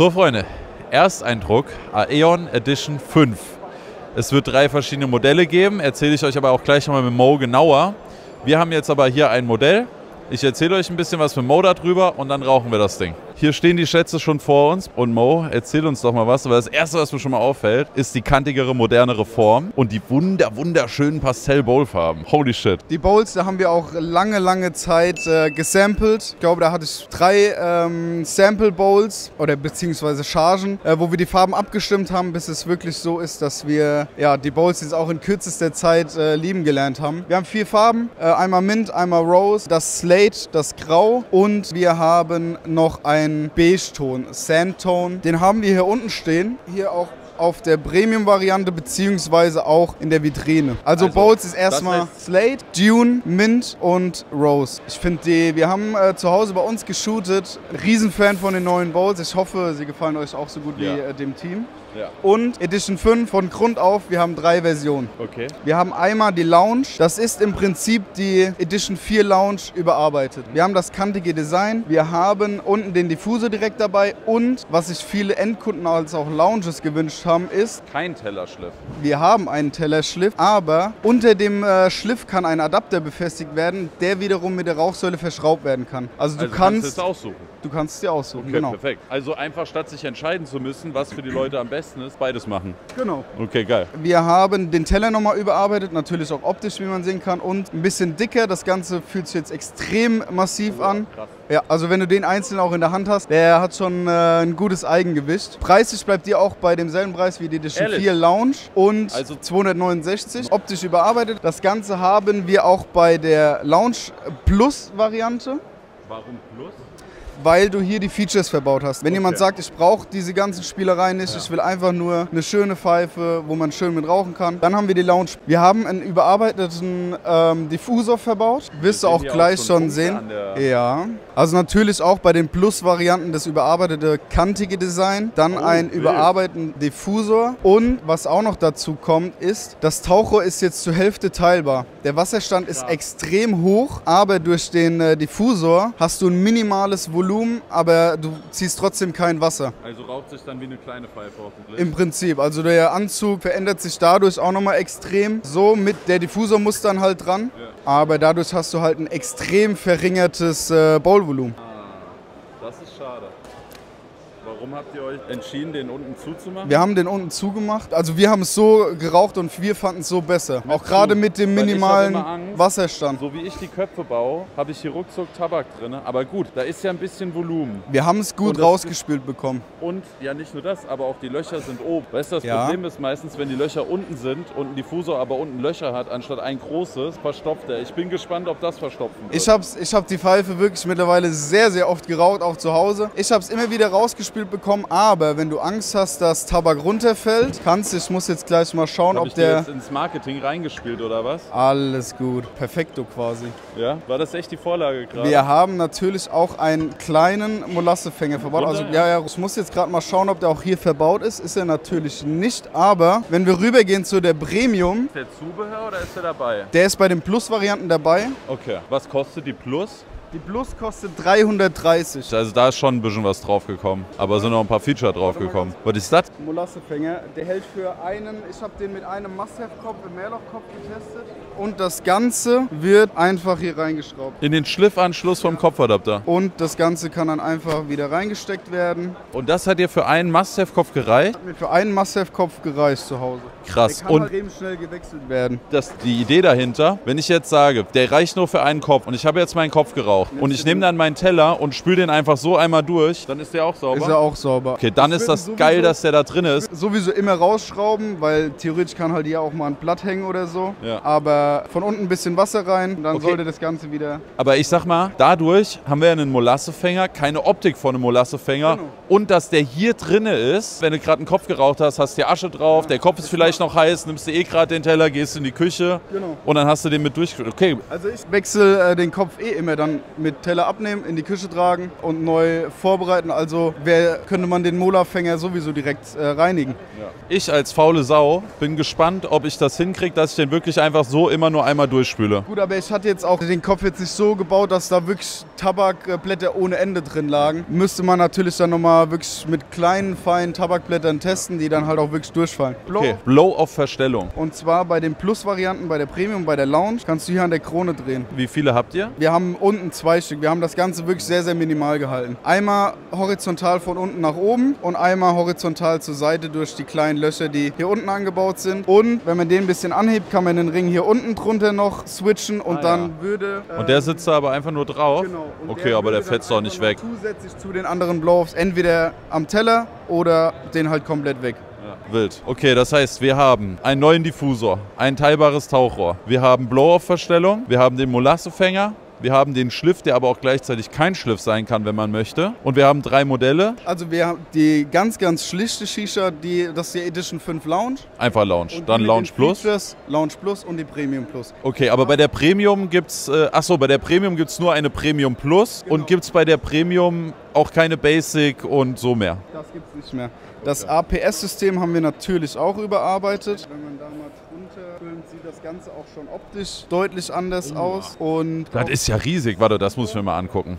So, Freunde, Ersteindruck Aeon Edition 5. Es wird drei verschiedene Modelle geben, erzähle ich euch aber auch gleich nochmal mit Mo genauer. Wir haben jetzt aber hier ein Modell. Ich erzähle euch ein bisschen was mit Mo darüber und dann rauchen wir das Ding. Hier stehen die Schätze schon vor uns und Mo, erzähl uns doch mal was, weil das Erste, was mir schon mal auffällt, ist die kantigere, modernere Form und die wunder, wunderschönen Pastell-Bowl-Farben. Holy shit. Die Bowls, da haben wir auch lange, lange Zeit äh, gesampelt. Ich glaube, da hatte ich drei ähm, Sample-Bowls oder beziehungsweise Chargen, äh, wo wir die Farben abgestimmt haben, bis es wirklich so ist, dass wir ja, die Bowls jetzt auch in kürzester Zeit äh, lieben gelernt haben. Wir haben vier Farben, äh, einmal Mint, einmal Rose, das Slate, das Grau und wir haben noch ein Beige-Ton, Sandtone. Den haben wir hier unten stehen. Hier auch auf der Premium-Variante beziehungsweise auch in der Vitrine. Also, Also, Bowls ist erstmal Slate, Dune, Mint und Rose. Ich finde die, wir haben äh, zu Hause bei uns geshootet. Riesenfan von den neuen Bowls. Ich hoffe, sie gefallen euch auch so gut Ja. wie äh, dem Team. Ja, Und Edition 5 von Grund auf, wir haben drei Versionen. okay. Wir haben einmal die Lounge. Das ist im Prinzip die Edition 4 Lounge überarbeitet. Wir haben das kantige Design. Wir haben unten den Diffusor direkt dabei. Und was sich viele Endkunden als auch Lounges gewünscht haben, ist, Kein Tellerschliff. wir haben einen Tellerschliff, aber unter dem äh, Schliff kann ein Adapter befestigt werden, der wiederum mit der Rauchsäule verschraubt werden kann. Also du Also kannst, es aussuchen. Du kannst es dir aussuchen. Okay, genau. perfekt. Also einfach statt sich entscheiden zu müssen, was für die Leute am besten ist, beides machen. genau. Okay, geil. Wir haben den Teller nochmal überarbeitet, natürlich auch optisch, wie man sehen kann, und ein bisschen dicker. Das Ganze fühlt sich jetzt extrem massiv an. krass. Ja, also wenn du den einzeln auch in der Hand hast, der hat schon äh, ein gutes Eigengewicht. Preislich bleibt dir auch bei demselben Preis wie die Edition Ehrlich? 4 Lounge und Also- 269. Optisch überarbeitet. Das Ganze haben wir auch bei der Lounge Plus Variante. Warum plus? Weil du hier die Features verbaut hast. Wenn jemand Okay. sagt, ich brauche diese ganzen Spielereien nicht, ich will einfach nur eine schöne Pfeife, wo man schön mit rauchen kann, dann haben wir die Lounge. Wir haben einen überarbeiteten ähm, Diffusor verbaut. Wirst du auch hier auch gleich schon Punkte sehen. Ja. Also natürlich auch bei den Plus-Varianten das überarbeitete kantige Design, dann Oh, ein wild. überarbeiteten Diffusor und was auch noch dazu kommt, ist, das Tauchrohr ist jetzt zur Hälfte teilbar. Der Wasserstand ist extrem hoch, aber durch den äh, Diffusor hast du ein minimales Volumen, aber du ziehst trotzdem kein Wasser. Also raucht sich dann wie eine kleine Pfeife hoffentlich. Im Prinzip. Also der Anzug verändert sich dadurch auch nochmal extrem. So mit der Diffusor muss dann halt dran. Aber dadurch hast du halt ein extrem verringertes äh, Bowlvolumen. Das ist schade. Warum habt ihr euch entschieden, den unten zuzumachen? Wir haben den unten zugemacht. Also wir haben es so geraucht und wir fanden es so besser. Auch gerade mit dem minimalen Angst. Wasserstand. So wie ich die Köpfe baue, habe ich hier ruckzuck Tabak drin. Aber gut, da ist ja ein bisschen Volumen. Wir haben es gut rausgespült bekommen. Und ja, nicht nur das, aber auch die Löcher sind oben. Weißt du, das Ja. Problem ist meistens, wenn die Löcher unten sind und ein Diffusor aber unten Löcher hat, anstatt ein großes, verstopft er. Ich bin gespannt, ob das verstopfen wird. Ich habe ich hab die Pfeife wirklich mittlerweile sehr, sehr oft geraucht, auch zu Hause. Ich habe es immer wieder rausgespült bekommen, aber wenn du Angst hast, dass Tabak runterfällt, kannst du, ich muss jetzt gleich mal schauen, Hab ob ich der... jetzt ins Marketing reingespielt oder was? Alles gut, perfekto quasi. Ja? War das echt die Vorlage gerade? Wir haben natürlich auch einen kleinen Molassefänger verbaut. Also ja, ja, ich muss jetzt gerade mal schauen, ob der auch hier verbaut ist. Ist er natürlich nicht, aber wenn wir rübergehen zu der Premium, Ist der Zubehör oder ist der dabei? der ist bei den Plus-Varianten dabei. Okay. Was kostet die Plus? Die Plus kostet 330. Also da ist schon ein bisschen was draufgekommen. Aber sind noch ein paar Feature draufgekommen. Was ist das? Molassefänger, der hält für einen, ich habe den mit einem Must-Have-Kopf im Mehrlochkopf getestet. Und das Ganze wird einfach hier reingeschraubt. In den Schliffanschluss vom Kopfadapter. Und das Ganze kann dann einfach wieder reingesteckt werden. Und das hat dir für einen Must-Have-Kopf gereicht? Hat mir für einen Must-Have-Kopf gereicht zu Hause. Krass. Der kann Und halt eben schnell gewechselt werden. das, die Idee dahinter, wenn ich jetzt sage, der reicht nur für einen Kopf und ich habe jetzt meinen Kopf geraucht und ich nehme dann meinen Teller und spüle den einfach so einmal durch, dann ist der auch sauber. Ist er auch sauber. okay, dann Ich ist das sowieso- geil, dass der da drin ist. Sowieso immer rausschrauben, weil theoretisch kann halt hier auch mal ein Blatt hängen oder so. Ja. Aber von unten ein bisschen Wasser rein, dann Okay. sollte das Ganze wieder. Aber ich sag mal, dadurch haben wir einen Molassefänger, keine Optik von einem Molassefänger. Genau. Und dass der hier drinne ist, wenn du gerade einen Kopf geraucht hast, hast du Asche drauf, der Kopf ist vielleicht noch heiß, nimmst du eh gerade den Teller, gehst in die Küche Genau. und dann hast du den mit durchgeführt. Okay, Also ich wechsle äh, den Kopf eh immer dann mit Teller abnehmen, in die Küche tragen und neu vorbereiten. Also wer, könnte man den Mola-Fänger sowieso direkt äh, reinigen. ich als faule Sau bin gespannt, ob ich das hinkriege, dass ich den wirklich einfach so immer nur einmal durchspüle. Gut, aber ich hatte jetzt auch den Kopf jetzt nicht so gebaut, dass da wirklich Tabakblätter ohne Ende drin lagen. Müsste man natürlich dann nochmal wirklich mit kleinen, feinen Tabakblättern testen, die dann halt auch wirklich durchfallen. Okay, Blow-Off-Verstellung. Und zwar bei den Plus-Varianten, bei der Premium, bei der Lounge, kannst du hier an der Krone drehen. Wie viele habt ihr? Wir haben unten zwei Stück. Wir haben das Ganze wirklich sehr, sehr minimal gehalten. Einmal horizontal von unten nach oben und einmal horizontal zur Seite durch die kleinen Löcher, die hier unten angebaut sind. Und wenn man den ein bisschen anhebt, kann man den Ring hier unten drunter noch switchen und Ah, dann ja. würde... Und der sitzt da aber einfach nur drauf? Genau. Okay, aber der würde dann fetzt doch nicht weg. Zusätzlich zu den anderen Blow-Offs entweder am Teller oder den halt komplett weg. Ja, wild. Okay, das heißt, wir haben einen neuen Diffusor, ein teilbares Tauchrohr, wir haben Blow-Off-Verstellung, wir haben den Molassefänger, wir haben den Schliff, der aber auch gleichzeitig kein Schliff sein kann, wenn man möchte. Und wir haben drei Modelle, Also wir haben die ganz, ganz schlichte Shisha, die, das ist die Edition 5 Lounge. einfach Lounge, Und dann Lounge Plus. Features, Lounge Plus und die Premium Plus. Okay, aber bei der Premium gibt's, äh, achso, bei der Premium gibt's nur eine Premium Plus Genau. und gibt's bei der Premium auch keine Basic und so mehr. Das gibt es nicht mehr. Das APS-System haben wir natürlich auch überarbeitet. Wenn man da filmt, sieht das Ganze auch schon optisch deutlich anders aus. Und Das ist ja riesig, warte, das muss ich mir mal angucken.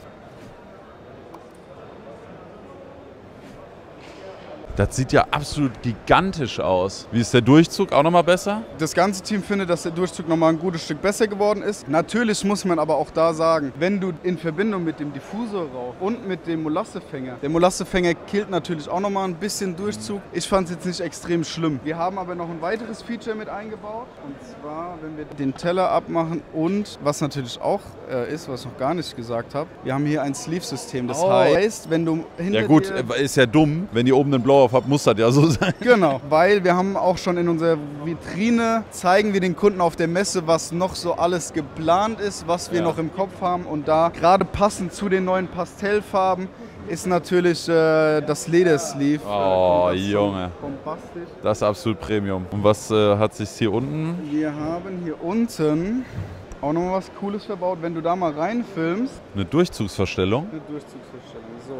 Das sieht ja absolut gigantisch aus. Wie ist der Durchzug? Auch nochmal besser? das ganze Team findet, dass der Durchzug nochmal ein gutes Stück besser geworden ist. Natürlich muss man aber auch da sagen, wenn du in Verbindung mit dem Diffusorrauch und mit dem Molassefänger, der Molassefänger killt natürlich auch nochmal ein bisschen Durchzug. Ich fand es jetzt nicht extrem schlimm. Wir haben aber noch ein weiteres Feature mit eingebaut. Und zwar, wenn wir den Teller abmachen und was natürlich auch äh, ist, was ich noch gar nicht gesagt habe, wir haben hier ein Sleeve-System. Das Oh. heißt, wenn du hinter Ja gut, äh, ist ja dumm. Wenn ihr oben einen Blow-Off habt, muss das ja so sein. Genau, weil wir haben auch schon in unserer Vitrine, zeigen wir den Kunden auf der Messe, was noch so alles geplant ist, was wir Ja. noch im Kopf haben. Und da gerade passend zu den neuen Pastellfarben ist natürlich äh, das Ledersleeve. Oh, äh, das schon Junge. Bombastisch. Das ist absolut Premium. Und was äh, hat sich hier unten? Wir haben hier unten auch noch was Cooles verbaut. Wenn du da mal reinfilmst, Eine Durchzugsverstellung. eine Durchzugsverstellung. So.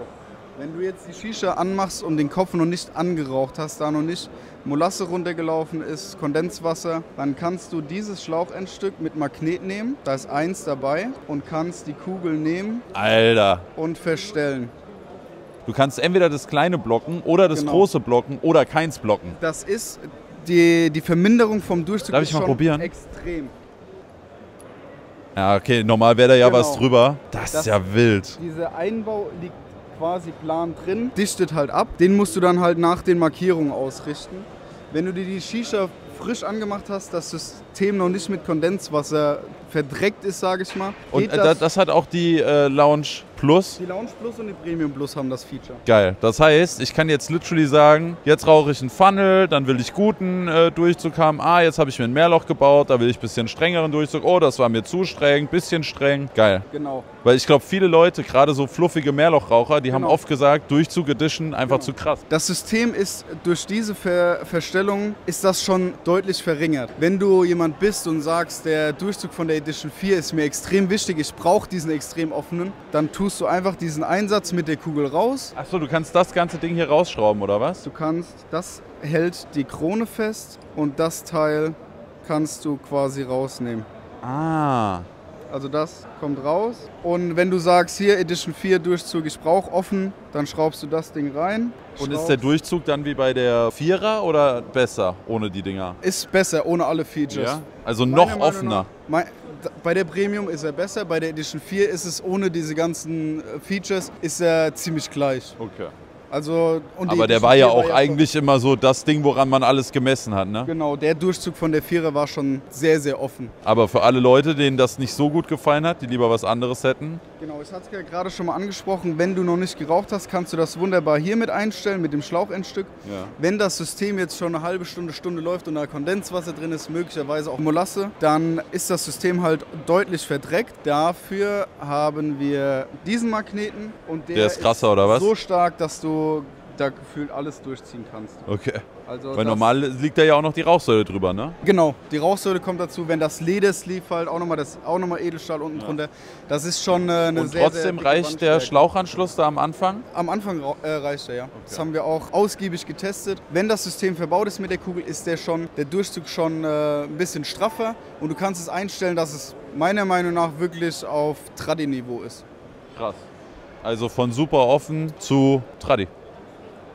Wenn du jetzt die Shisha anmachst und den Kopf noch nicht angeraucht hast, da noch nicht Molasse runtergelaufen ist, Kondenswasser, dann kannst du dieses Schlauchendstück mit Magnet nehmen. Da ist eins dabei und kannst die Kugel nehmen Alter. und verstellen. Du kannst entweder das kleine blocken oder das Genau. große blocken oder keins blocken. Das ist die, die Verminderung vom Durchzug Darf ich mal probieren? extrem. Ja, okay, normal wäre da ja Genau. was drüber. Das, Das- ist ja wild. Dieser Einbau liegt quasi plan drin, dichtet halt ab. Den musst du dann halt nach den Markierungen ausrichten. Wenn du dir die Shisha frisch angemacht hast, das System noch nicht mit Kondenswasser verdreckt ist, sage ich mal, Und äh, das, das hat auch die äh, Lounge Plus. die Lounge Plus und die Premium Plus haben das Feature. Geil. Das heißt, ich kann jetzt literally sagen, jetzt rauche ich einen Funnel, dann will ich guten äh, Durchzug haben. Ah, jetzt habe ich mir ein Mehrloch gebaut, da will ich ein bisschen strengeren Durchzug. Oh, das war mir zu streng, bisschen streng. Geil. Genau. Weil ich glaube, viele Leute, gerade so fluffige Mehrlochraucher, die haben Genau. oft gesagt, Durchzug Edition einfach Genau. zu krass. Das System ist durch diese Ver Verstellung ist das schon deutlich verringert. Wenn du jemand bist und sagst, der Durchzug von der Edition 4 ist mir extrem wichtig, ich brauche diesen extrem offenen, dann tust du einfach diesen Einsatz mit der Kugel raus. Achso, du kannst das ganze Ding hier rausschrauben, oder was? Du kannst, das hält die Krone fest und das Teil kannst du quasi rausnehmen. Ah. Also das kommt raus. Und wenn du sagst, hier Edition 4 Durchzug, ich brauche offen, dann schraubst du das Ding rein. Und ist der Durchzug dann wie bei der Vierer oder besser ohne die Dinger? Ist besser, ohne alle Features. Ja? Also noch Meinung offener. nach- Bei der Premium ist er besser, bei der Edition 4 ist es ohne diese ganzen äh, Features, ist er ziemlich gleich. Okay. Also, Aber der war ja 4 auch eigentlich immer so das Ding, woran man alles gemessen hat, ne? Genau, der Durchzug von der Vierer war schon sehr, sehr offen. Aber für alle Leute, denen das nicht so gut gefallen hat, die lieber was anderes hätten, Genau, ich hatte es ja gerade schon mal angesprochen, wenn du noch nicht geraucht hast, kannst du das wunderbar hier mit einstellen, mit dem Schlauchendstück. Ja. Wenn das System jetzt schon eine halbe Stunde, Stunde läuft und da Kondenswasser drin ist, möglicherweise auch Molasse, dann ist das System halt deutlich verdreckt. Dafür haben wir diesen Magneten und der, Der ist krasser, oder was? so stark, dass du da gefühlt alles durchziehen kannst. Okay. Also Weil normal liegt da ja auch noch die Rauchsäule drüber, ne? Genau, die Rauchsäule kommt dazu, wenn das Ledersleeve halt auch nochmal das auch nochmal Edelstahl unten drunter. Das ist schon äh, eine Und sehr trotzdem sehr reicht der Wandstärke. Schlauchanschluss da am Anfang? Am Anfang äh, reicht er, ja. Das haben wir auch ausgiebig getestet. Wenn das System verbaut ist mit der Kugel, ist der schon der Durchzug schon äh, ein bisschen straffer und du kannst es einstellen, dass es meiner Meinung nach wirklich auf Tradi-Niveau ist. Krass. Also von super offen zu Tradi.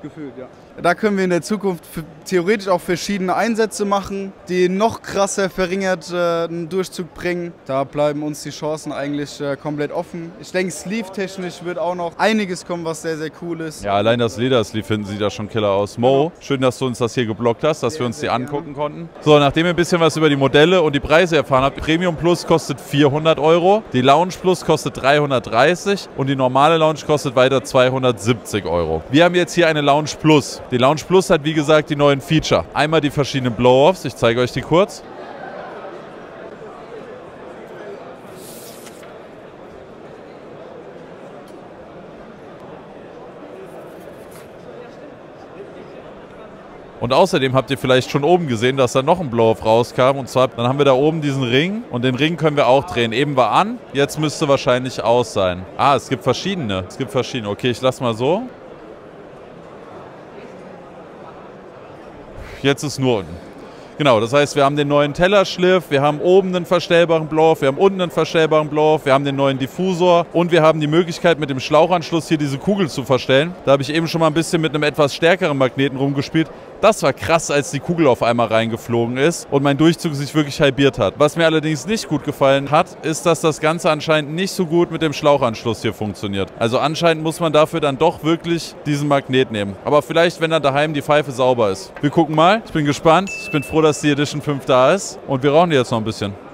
Gefühlt, ja. Da können wir in der Zukunft theoretisch auch verschiedene Einsätze machen, die noch krasser verringert äh, Durchzug bringen. Da bleiben uns die Chancen eigentlich äh, komplett offen. Ich denke, sleeve-technisch wird auch noch einiges kommen, was sehr, sehr cool ist. Ja, allein das Ledersleeve finden sieht da schon killer aus. Mo, schön, dass du uns das hier geblockt hast, dass wir uns die sehr angucken konnten. So, nachdem ihr ein bisschen was über die Modelle und die Preise erfahren habt, Premium Plus kostet 400 Euro, die Lounge Plus kostet 330 und die normale Lounge kostet weiter 270 Euro. Wir haben jetzt hier eine Lounge Plus. Die Lounge Plus hat wie gesagt die neuen Feature. Einmal die verschiedenen Blow-Offs, ich zeige euch die kurz. Und außerdem habt ihr vielleicht schon oben gesehen, dass da noch ein Blow-Off rauskam. Und zwar, dann haben wir da oben diesen Ring und den Ring können wir auch drehen. Eben war an, jetzt müsste wahrscheinlich aus sein. Ah, es gibt verschiedene. Es gibt verschiedene. Okay, ich lass mal so. Jetzt ist nur unten. Genau, das heißt, wir haben den neuen Tellerschliff, wir haben oben einen verstellbaren Blow-Off, wir haben unten einen verstellbaren Blow-Off, wir haben den neuen Diffusor und wir haben die Möglichkeit, mit dem Schlauchanschluss hier diese Kugel zu verstellen. Da habe ich eben schon mal ein bisschen mit einem etwas stärkeren Magneten rumgespielt. Das war krass, als die Kugel auf einmal reingeflogen ist und mein Durchzug sich wirklich halbiert hat. Was mir allerdings nicht gut gefallen hat, ist, dass das Ganze anscheinend nicht so gut mit dem Schlauchanschluss hier funktioniert. Also anscheinend muss man dafür dann doch wirklich diesen Magnet nehmen. Aber vielleicht, wenn dann daheim die Pfeife sauber ist. Wir gucken mal. Ich bin gespannt. Ich bin froh, dass die Edition 5 da ist. Und wir rauchen die jetzt noch ein bisschen.